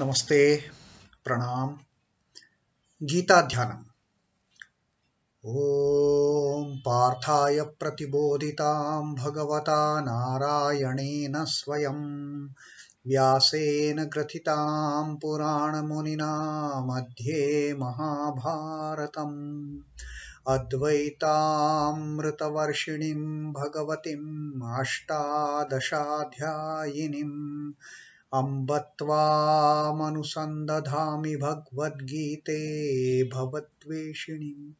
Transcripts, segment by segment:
नमस्ते, प्रणाम। गीता ध्यानम् ॐ पार्थाय प्रतिबोधितां भगवता नारायणेन स्वयं। व्यासेन ग्रथितां पुराणमुनिना मध्ये महाभारतम्। अद्वैतामृतवर्षिणीं भगवतीम् अष्टादशाध्यायिनीम् अम्बत्वामनुसन्दधामि भगवद्गीते भवद्वेषिणि।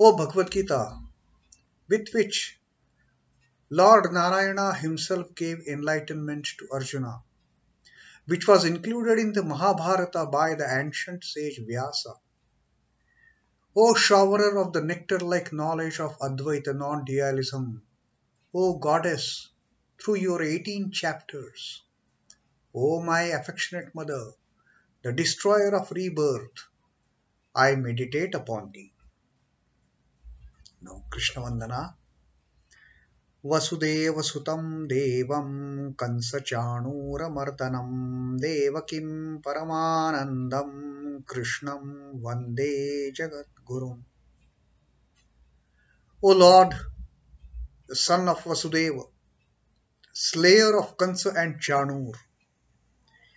O. Bhagavad Gita with which Lord Narayana himself gave enlightenment to Arjuna which was included in the Mahabharata by the ancient sage Vyasa O showerer of the nectar like knowledge of Advaita non dualism, O goddess, through your 18 chapters, O my affectionate mother, the destroyer of rebirth, I meditate upon thee. Now, Krishna Vandana. वसुदेवसुतं देवं कंसचाणूरमर्दनं देवकीं परमानन्दं कृष्णं वन्दे जगद्गुरुम् O Lord, the son of Vasudeva, slayer of Kansa and Chanur,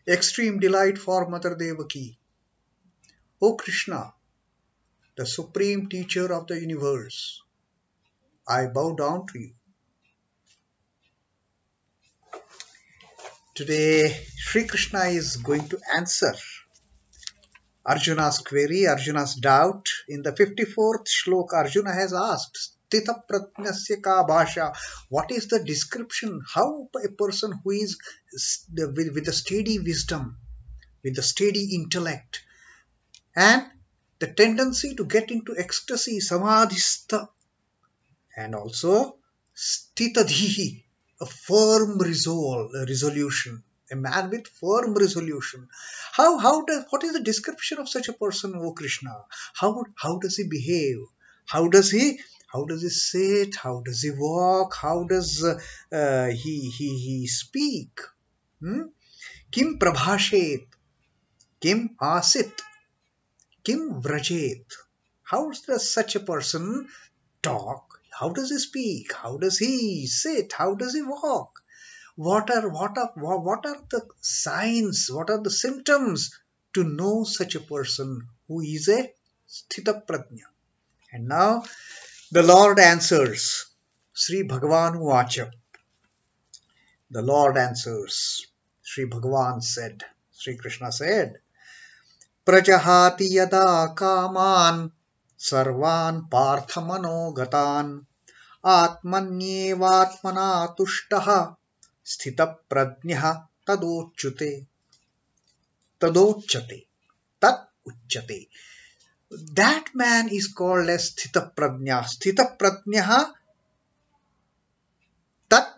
extreme delight for Mother Devaki, O Krishna, the supreme teacher of the universe, I bow down to you. Today, Sri Krishna is going to answer Arjuna's query, Arjuna's doubt. In the 54th shloka, Arjuna has asked, Pratnyasya ka bhasha. What is the description? How a person who is with, with a steady wisdom, with a steady intellect, and the tendency to get into ecstasy, samadhista, and also stitadhihi, a firm resolve, a resolution, a man with firm resolution. How how does what is the description of such a person, O Krishna? How how does he behave? How does he how does he sit? How does he walk? How does uh, he he he speak? Hmm? Kim prabhashet? Kim asit? Kim vrajet? How does such a person talk? How does he speak? How does he sit? How does he walk? What are what are what are the signs? What are the symptoms to know such a person who is a sthita prajna? And now the Lord answers. Sri Bhagavan Vacha. The Lord answers. Sri Bhagavan said. Sri Krishna said. Prajahati yada kaman सर्वान् पार्थमनोगतान् आत्मन्येवात्मना तुष्टः स्थित प्रज्ञ तदोच्युते। तदोच्यते। तद उच्यते। That man is called as स्थित प्रज्ञ स्थित प्रज्ञ तत्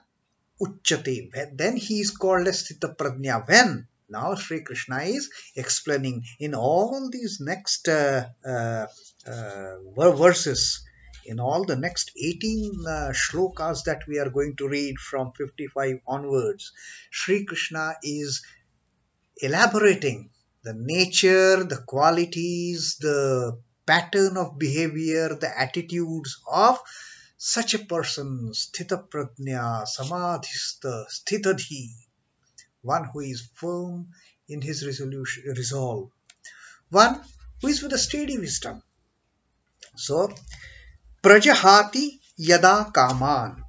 उच्यते। Then he is called as स्थित प्रज्ञ when Now, Sri Krishna is explaining in all these next uh, uh, uh, verses. Uh, in all the next 18 uh, shlokas that we are going to read from 55 onwards, Sri Krishna is elaborating the nature, the qualities, the pattern of behavior, the attitudes of such a person, sthita prajna, samadhista, sthitadhi, one who is firm in his resolution, resolve, one who is with a steady wisdom. So, prajahati yada kaman.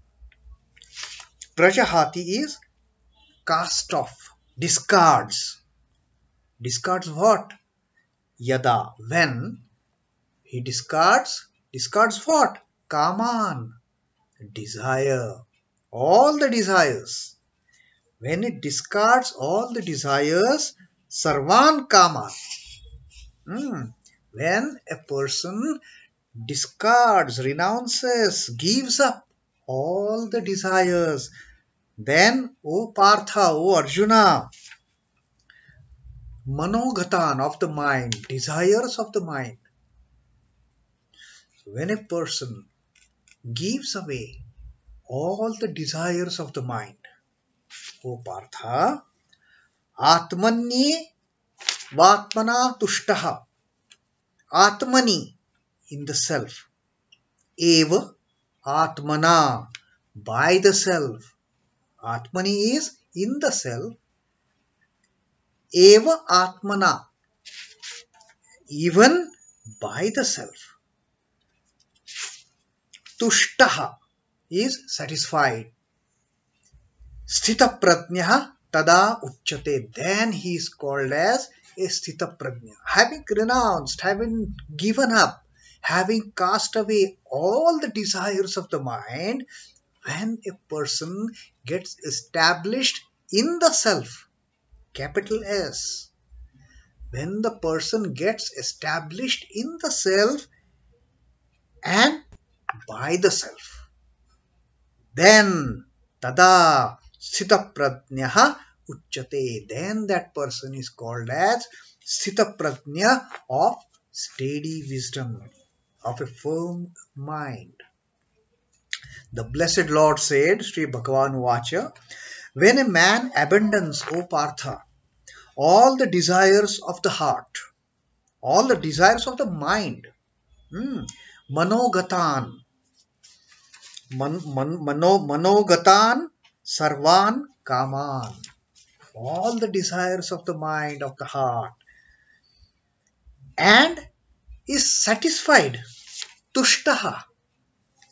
Prajahati is cast off, discards. Discards what? Yada, when he discards, discards what? Kaman, desire, all the desires when it discards all the desires, sarvan kama. Hmm. When a person discards, renounces, gives up all the desires, then, O Partha, O Arjuna, manogatan of the mind, desires of the mind. When a person gives away all the desires of the mind. O Partha, Atmani Vatmana Tushtaha. Atmani in the self. Eva Atmana by the self. Atmani is in the self. Eva Atmana even by the self. Tushtaha is satisfied. Sthita prajna tada uchate. Then he is called as a sthita. Having renounced, having given up, having cast away all the desires of the mind, when a person gets established in the self, capital S, when the person gets established in the self and by the self, then tada sthita prajna uchate. Then that person is called as sthita of steady wisdom, of a firm mind. The blessed Lord said, Sri Bhagavan Vacha, when a man abandons, O Partha, all the desires of the heart, all the desires of the mind, hmm, manogatan, man, man, mano, manogatan sarvan kaman, all the desires of the mind, of the heart, and is satisfied, tushtaha,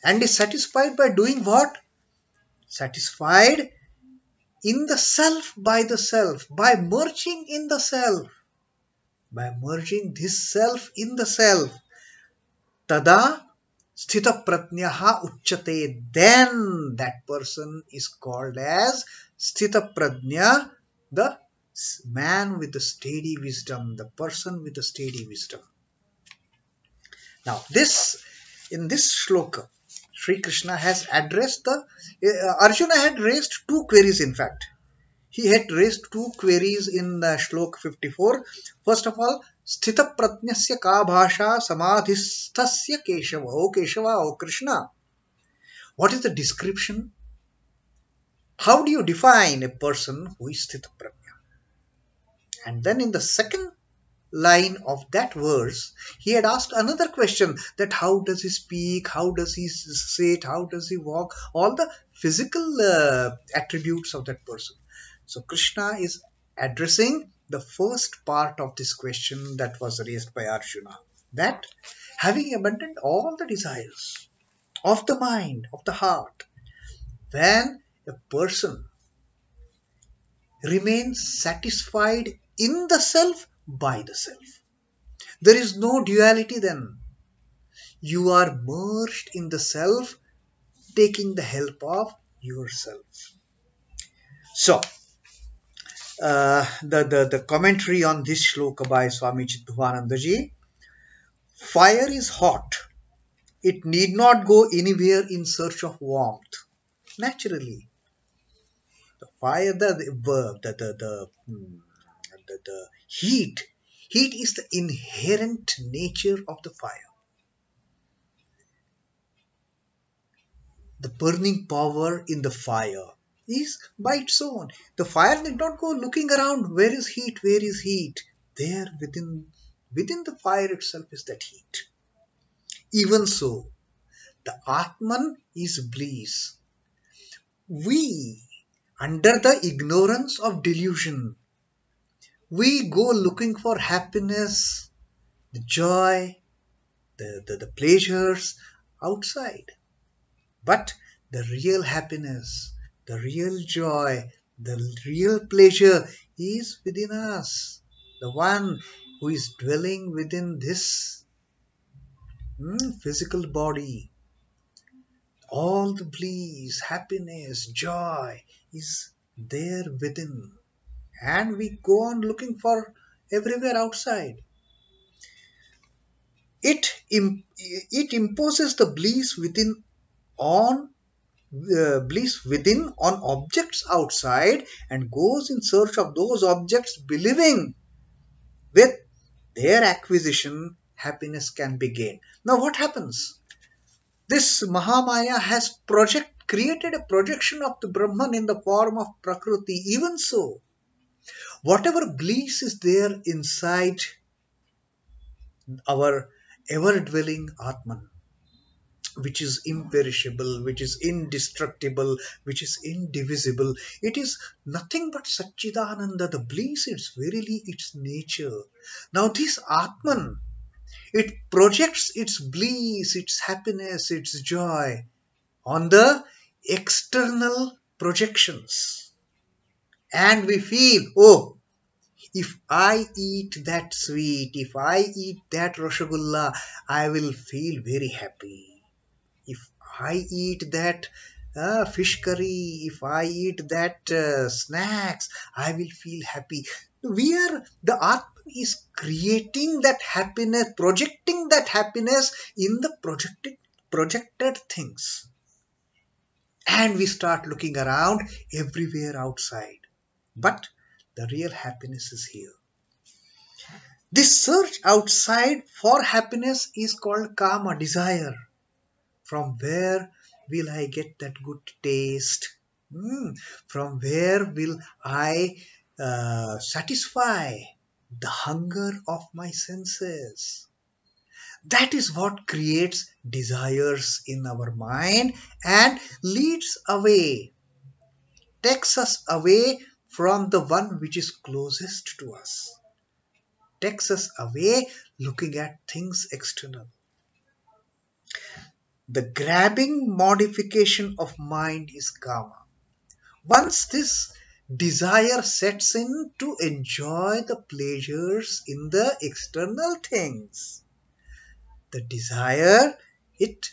and is satisfied by doing what? Satisfied in the self by the self, by merging in the self, by merging this self in the self. Tada sthita prajnaha uchate. Then that person is called as sthita prajna, the man with the steady wisdom, the person with the steady wisdom. Now this, in this shloka, Sri Krishna has addressed the uh, Arjuna had raised two queries in fact. He had raised two queries in the Shlok 54. First of all, Sthita Pratnyasya ka bhasha samadhisthasya Keshava. O Keshava, O Krishna. What is the description? How do you define a person who is Sthita Pratnya? And then in the second line of that verse, he had asked another question that how does he speak, how does he sit, how does he walk, all the physical uh, attributes of that person. So Krishna is addressing the first part of this question that was raised by Arjuna. That having abandoned all the desires of the mind, of the heart, when a person remains satisfied in the self by the self. There is no duality then. You are merged in the self, taking the help of yourself. So, uh, the, the, the commentary on this shloka by Swami Chidbhavanandaji Fire is hot. It need not go anywhere in search of warmth. Naturally. The fire, the, the, the, the, the, hmm, the, the heat. Heat is the inherent nature of the fire. The burning power in the fire is by its own. The fire did not go looking around where is heat, where is heat. There within within the fire itself is that heat. Even so, the Atman is bliss. We, under the ignorance of delusion, we go looking for happiness, the joy, the, the, the pleasures outside. But the real happiness, the real joy, the real pleasure is within us. The one who is dwelling within this hmm, physical body. All the bliss, happiness, joy is there within and we go on looking for everywhere outside. It, it imposes the bliss within on uh, bliss within on objects outside and goes in search of those objects believing with their acquisition happiness can be gained. Now what happens? This Mahamaya has project created a projection of the Brahman in the form of Prakriti. Even so, whatever bliss is there inside our ever dwelling Atman, which is imperishable, which is indestructible, which is indivisible. It is nothing but Satchidananda, the bliss, it's verily its nature. Now, this Atman, it projects its bliss, its happiness, its joy on the external projections. And we feel, oh, if I eat that sweet, if I eat that rasgulla, I will feel very happy. If I eat that uh, fish curry, if I eat that uh, snacks, I will feel happy. We are, the Atman is creating that happiness, projecting that happiness in the projected, projected things. And we start looking around everywhere outside. But the real happiness is here. This search outside for happiness is called kama, desire. From where will I get that good taste? Hmm. From where will I uh, satisfy the hunger of my senses? That is what creates desires in our mind and leads away, takes us away from the one which is closest to us, takes us away looking at things external. The grabbing modification of mind is kama. Once this desire sets in to enjoy the pleasures in the external things, the desire it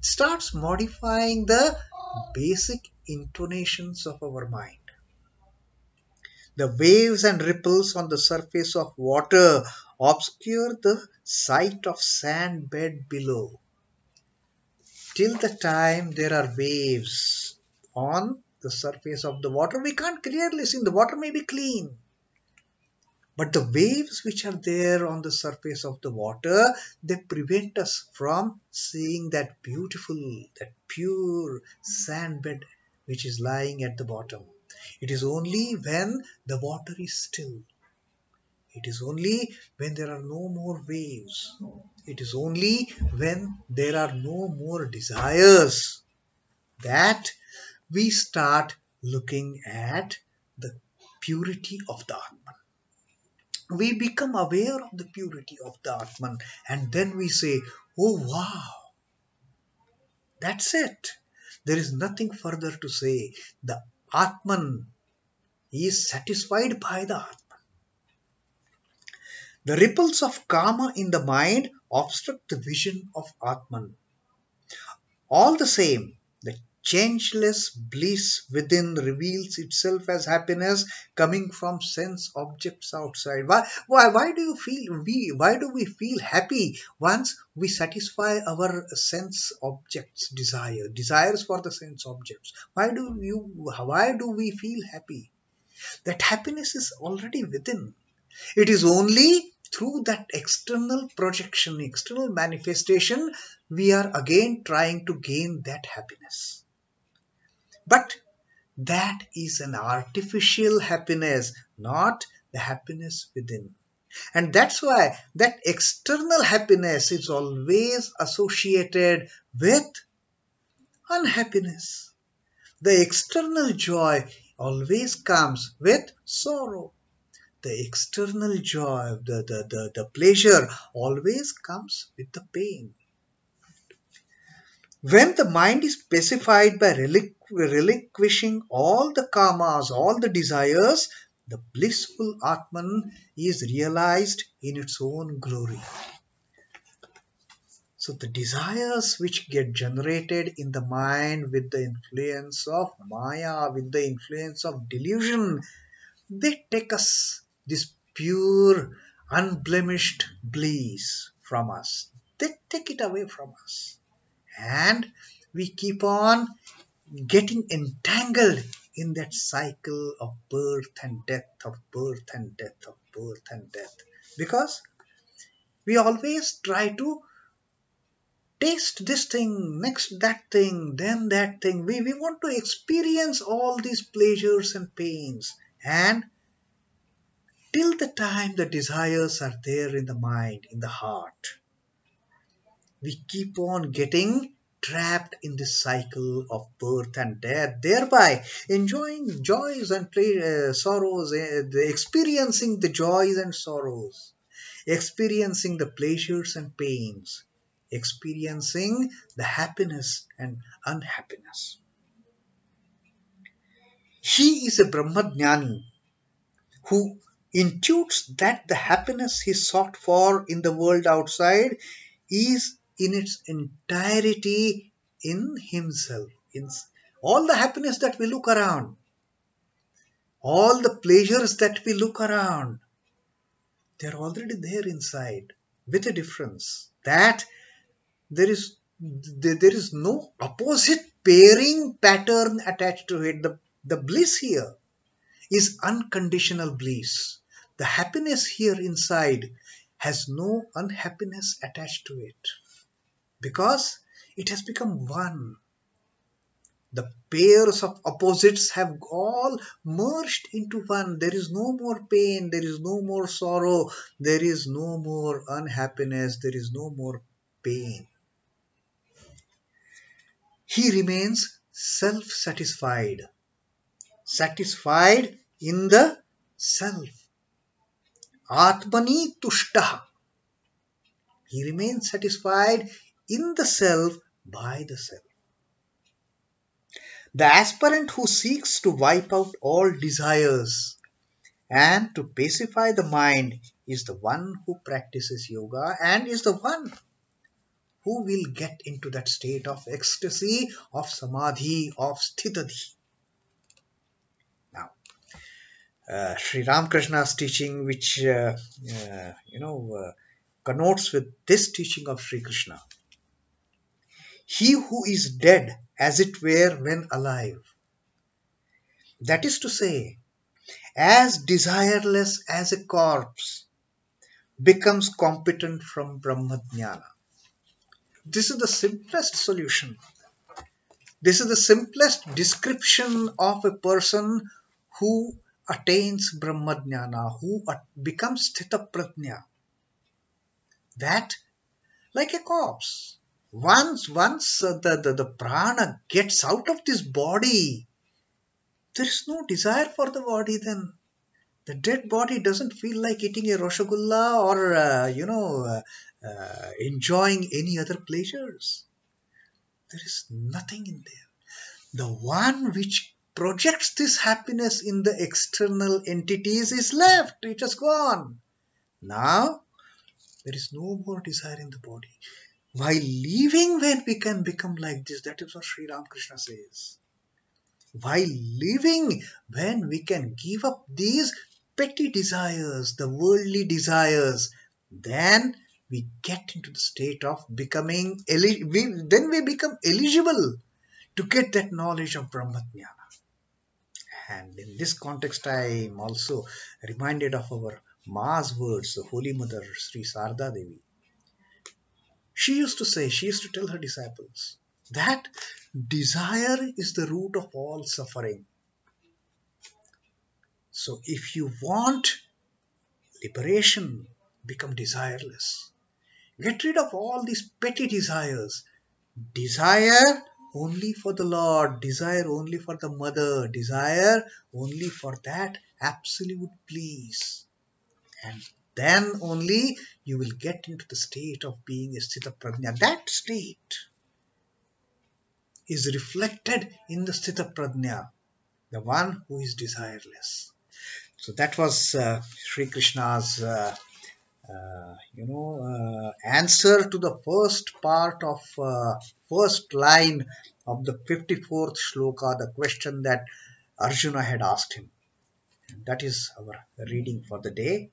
starts modifying the basic intonations of our mind the waves and ripples on the surface of water obscure the sight of sand bed below. Till the time there are waves on the surface of the water, we can't clearly see. The water may be clean. But the waves which are there on the surface of the water, they prevent us from seeing that beautiful, that pure sand bed which is lying at the bottom. It is only when the water is still. It is only when there are no more waves. It is only when there are no more desires that we start looking at the purity of the Atman. We become aware of the purity of the Atman and then we say, Oh wow, that's it. There is nothing further to say. The Atman. He is satisfied by the Atman. The ripples of kama in the mind obstruct the vision of Atman. All the same, changeless bliss within reveals itself as happiness coming from sense objects outside. Why, why, why do you feel we why do we feel happy once we satisfy our sense objects desire, desires for the sense objects? Why do you why do we feel happy? That happiness is already within. It is only through that external projection, external manifestation, we are again trying to gain that happiness. But that is an artificial happiness, not the happiness within. And that's why that external happiness is always associated with unhappiness. The external joy always comes with sorrow. The external joy, the, the, the, the pleasure always comes with the pain. When the mind is pacified by relinquishing all the kamas, all the desires, the blissful Atman is realized in its own glory. So the desires which get generated in the mind with the influence of Maya, with the influence of delusion, they take us this pure, unblemished bliss from us. They take it away from us and we keep on getting entangled in that cycle of birth and death, of birth and death, of birth and death. Because we always try to taste this thing, next that thing, then that thing. We, we want to experience all these pleasures and pains. And till the time the desires are there in the mind, in the heart, we keep on getting trapped in this cycle of birth and death, thereby enjoying joys and play, uh, sorrows, uh, experiencing the joys and sorrows, experiencing the pleasures and pains, experiencing the happiness and unhappiness. He is a Brahmajnani who intuits that the happiness he sought for in the world outside is in its entirety in himself. In all the happiness that we look around, all the pleasures that we look around, they're already there inside with a difference that there is there is no opposite pairing pattern attached to it. The, the bliss here is unconditional bliss. The happiness here inside has no unhappiness attached to it because it has become one. The pairs of opposites have all merged into one. There is no more pain, there is no more sorrow, there is no more unhappiness, there is no more pain. He remains self satisfied, satisfied in the self. Atmani tushtaha. He remains satisfied in the self by the self. The aspirant who seeks to wipe out all desires and to pacify the mind is the one who practices yoga and is the one who will get into that state of ecstasy, of samadhi, of sthitadhi. Now, uh, Sri Ramakrishna's teaching, which uh, uh, you know uh, connotes with this teaching of Sri Krishna, he who is dead as it were when alive. That is to say, as desireless as a corpse becomes competent from Brahmajnana. This is the simplest solution. This is the simplest description of a person who attains Brahmajnana, who becomes Sthita Prajna. That, like a corpse, once once the, the, the prana gets out of this body, there is no desire for the body then. The dead body doesn't feel like eating a roshagulla or, uh, you know, uh, uh, enjoying any other pleasures. There is nothing in there. The one which projects this happiness in the external entities is left. It has gone. Now, there is no more desire in the body. While living when we can become like this, that is what Sri Ramakrishna says. While living when we can give up these petty desires, the worldly desires, then we get into the state of becoming, we, then we become eligible to get that knowledge of Brahmajnana. And in this context, I am also reminded of our Ma's words, the Holy Mother Sri Sarada Devi. She used to say, she used to tell her disciples that desire is the root of all suffering. So if you want liberation, become desireless. Get rid of all these petty desires. Desire only for the Lord, desire only for the mother, desire only for that absolute bliss. And then only you will get into the state of being a sthita prajna. That state is reflected in the sthita prajna, the one who is desireless. So that was uh, Sri Krishna's, uh, uh, you know, uh, answer to the first part of uh, first line of the 54th shloka, the question that Arjuna had asked him. And that is our reading for the day.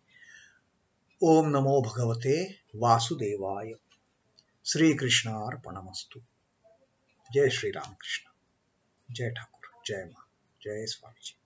ओम नमो भगवते वासुदेवाय। श्री कृष्णार्पणमस्तु जय श्री राम कृष्ण जय ठाकुर। जय माँ। जय स्वामी जी